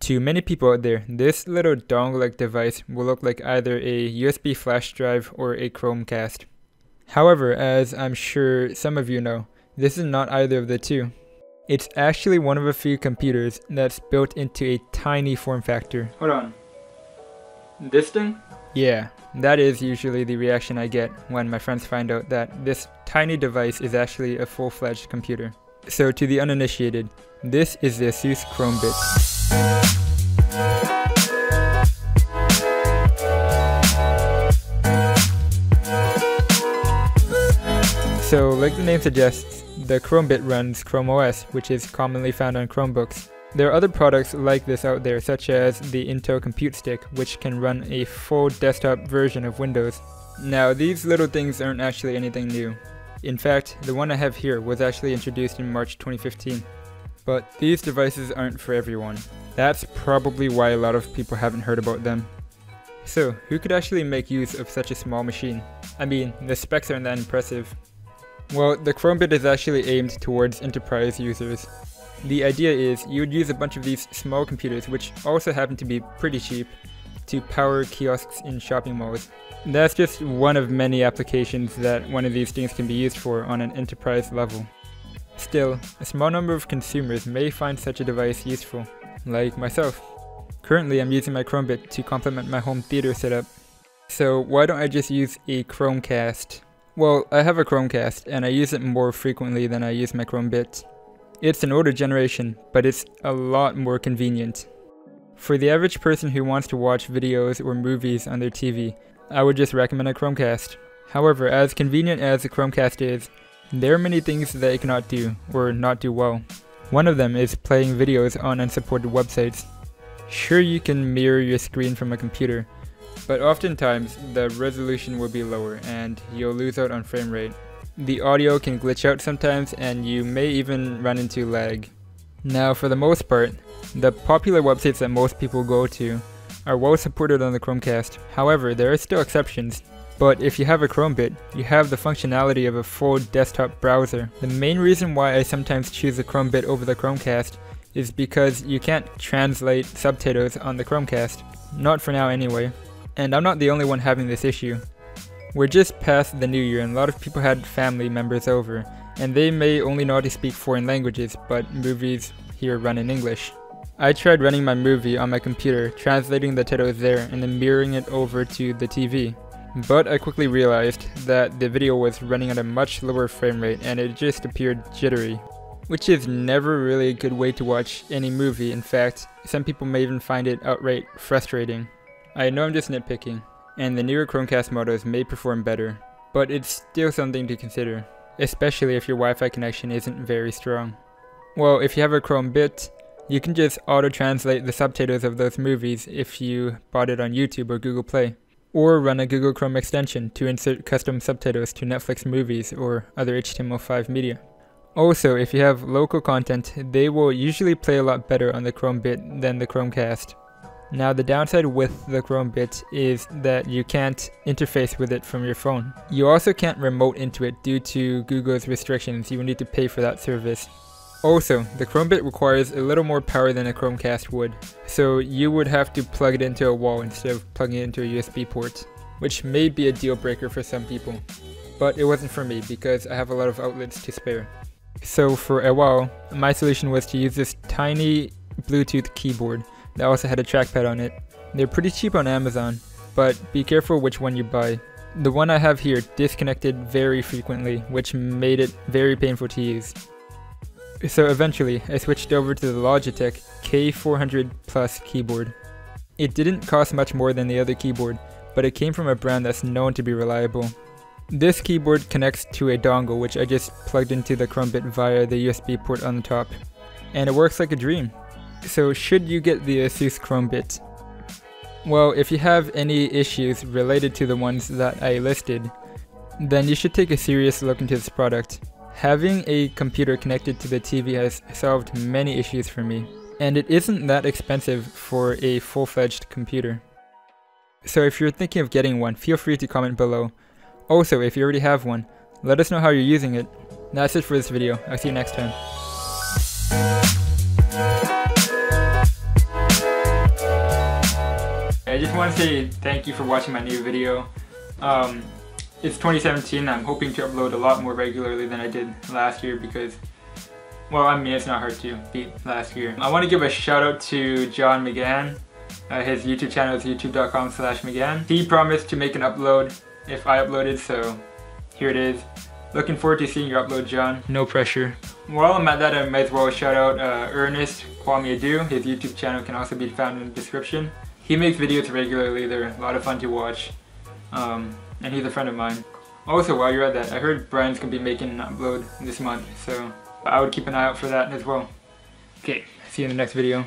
To many people out there, this little dongle-like device will look like either a USB flash drive or a Chromecast. However, as I'm sure some of you know, this is not either of the two. It's actually one of a few computers that's built into a tiny form factor. Hold on. This thing? Yeah, that is usually the reaction I get when my friends find out that this tiny device is actually a full-fledged computer. So to the uninitiated, this is the ASUS Chromebit. So, like the name suggests, the Chromebit runs Chrome OS, which is commonly found on Chromebooks. There are other products like this out there, such as the Intel Compute Stick, which can run a full desktop version of Windows. Now, these little things aren't actually anything new. In fact, the one I have here was actually introduced in March 2015. But these devices aren't for everyone. That's probably why a lot of people haven't heard about them. So, who could actually make use of such a small machine? I mean, the specs aren't that impressive, well, the Chromebit is actually aimed towards enterprise users. The idea is you would use a bunch of these small computers, which also happen to be pretty cheap, to power kiosks in shopping malls. That's just one of many applications that one of these things can be used for on an enterprise level. Still, a small number of consumers may find such a device useful, like myself. Currently I'm using my Chromebit to complement my home theater setup. So why don't I just use a Chromecast well, I have a Chromecast and I use it more frequently than I use my Chromebit. It's an older generation, but it's a lot more convenient. For the average person who wants to watch videos or movies on their TV, I would just recommend a Chromecast. However, as convenient as the Chromecast is, there are many things that it cannot do, or not do well. One of them is playing videos on unsupported websites. Sure, you can mirror your screen from a computer, but oftentimes the resolution will be lower and you'll lose out on frame rate. The audio can glitch out sometimes and you may even run into lag. Now for the most part, the popular websites that most people go to are well supported on the Chromecast. However, there are still exceptions. But if you have a Chromebit, you have the functionality of a full desktop browser. The main reason why I sometimes choose the Chromebit over the Chromecast is because you can't translate subtitles on the Chromecast. Not for now anyway. And I'm not the only one having this issue. We're just past the new year and a lot of people had family members over, and they may only know how to speak foreign languages, but movies here run in English. I tried running my movie on my computer, translating the titles there, and then mirroring it over to the TV. But I quickly realized that the video was running at a much lower frame rate and it just appeared jittery. Which is never really a good way to watch any movie, in fact, some people may even find it outright frustrating. I know I'm just nitpicking, and the newer Chromecast models may perform better, but it's still something to consider, especially if your Wi-Fi connection isn't very strong. Well, if you have a Chromebit, you can just auto-translate the subtitles of those movies if you bought it on YouTube or Google Play, or run a Google Chrome extension to insert custom subtitles to Netflix movies or other HTML5 media. Also, if you have local content, they will usually play a lot better on the Chromebit than the Chromecast. Now the downside with the Chrome Chromebit is that you can't interface with it from your phone. You also can't remote into it due to Google's restrictions, you will need to pay for that service. Also, the Chromebit requires a little more power than a Chromecast would, so you would have to plug it into a wall instead of plugging it into a USB port, which may be a deal breaker for some people. But it wasn't for me because I have a lot of outlets to spare. So for a while, my solution was to use this tiny Bluetooth keyboard that also had a trackpad on it. They're pretty cheap on Amazon, but be careful which one you buy. The one I have here disconnected very frequently, which made it very painful to use. So eventually, I switched over to the Logitech K400 Plus keyboard. It didn't cost much more than the other keyboard, but it came from a brand that's known to be reliable. This keyboard connects to a dongle which I just plugged into the Chromebit via the USB port on the top. And it works like a dream. So should you get the Asus Chromebit? Well, if you have any issues related to the ones that I listed, then you should take a serious look into this product. Having a computer connected to the TV has solved many issues for me, and it isn't that expensive for a full-fledged computer. So if you're thinking of getting one, feel free to comment below. Also, if you already have one, let us know how you're using it. That's it for this video, I'll see you next time. I just want to say thank you for watching my new video. Um, it's 2017, I'm hoping to upload a lot more regularly than I did last year because, well, I mean, it's not hard to beat last year. I want to give a shout out to John McGahan. Uh, his YouTube channel is youtube.com slash McGahan. He promised to make an upload if I uploaded, so here it is. Looking forward to seeing your upload, John. No pressure. While I'm at that, I might as well shout out uh, Ernest Kwame Adu. His YouTube channel can also be found in the description. He makes videos regularly, they're a lot of fun to watch. Um, and he's a friend of mine. Also, while you're at that, I heard Bryan's gonna be making an upload this month, so I would keep an eye out for that as well. Okay, see you in the next video.